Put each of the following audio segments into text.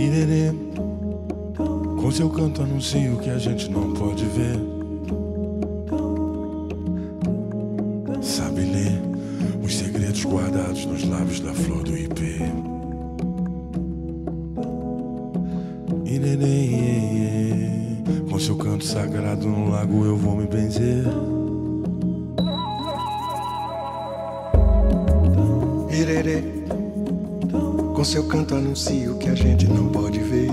Irerê, com seu canto anuncia o que a gente não pode ver. Sabe ler os segredos guardados nos lábios da flor do ipê. Irerê, com seu canto sagrado no lago eu vou me benzer. Irerê, com seu canto anuncia o que a gente não pode ver.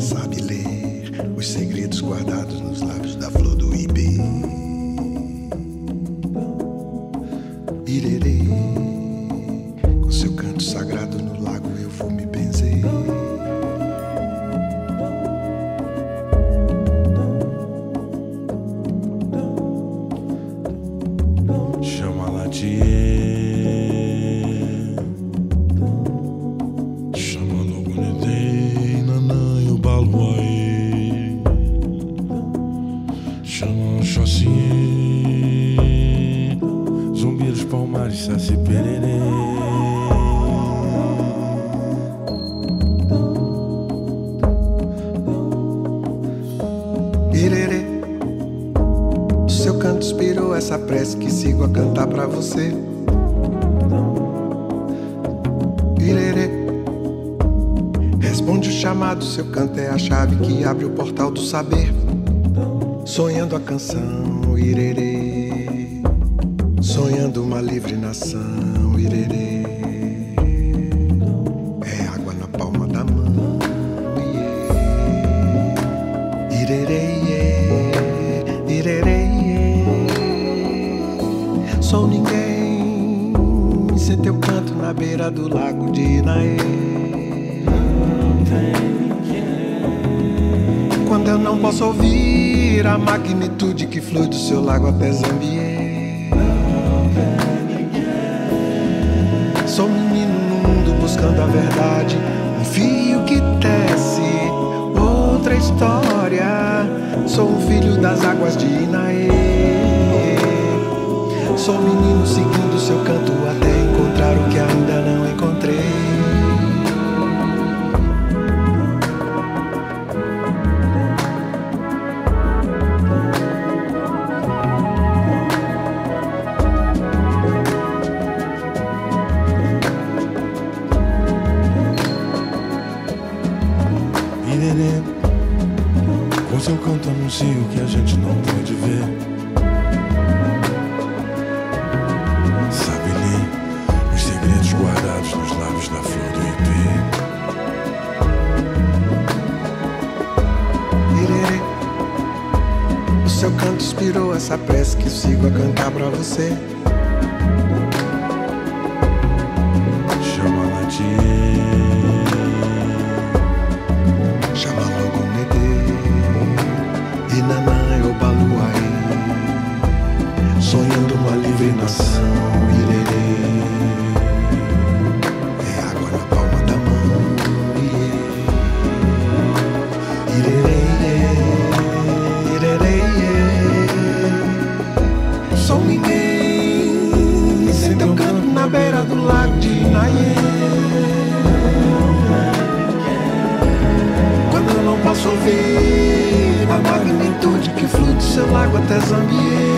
Sabe ler os segredos guardados nos lábios da flor do ibê. Irerê, com seu canto sagrado no lago eu vou me benzer. Chama la tie Saci Irerê, seu canto inspirou essa prece que sigo a cantar pra você. Irerê, responde o chamado, seu canto é a chave que abre o portal do saber. Sonhando a canção, irerê, sonhando uma livre nação, irerê. É água na palma da mão, yeah. Irerê, yeah, irerê. Sou ninguém sem teu canto na beira do lago de Inaê. Quando eu não posso ouvir a magnitude que flui do seu lago até Zambiê. Sou menino no mundo buscando a verdade, um fio que tece outra história. Sou um filho das águas de Inaê. Sou menino seguindo seu canto até o que a gente não pode ver. Sabe ler os segredos guardados nos lábios da flor do ipê. Irerê. O seu canto inspirou essa prece que sigo a cantar pra você. Chama la tie. Sonhando uma livre nação, irerê. É água na palma da mão, irerê, irerê, iê. Sou ninguém, sem teu canto na beira do lago de Inaê. Quando eu não posso ouvir a magnitude que flui do seu lago até Zambiê.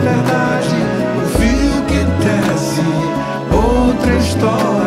Verdade, o fio que tece outra história.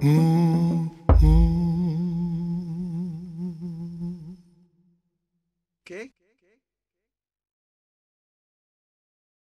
mmm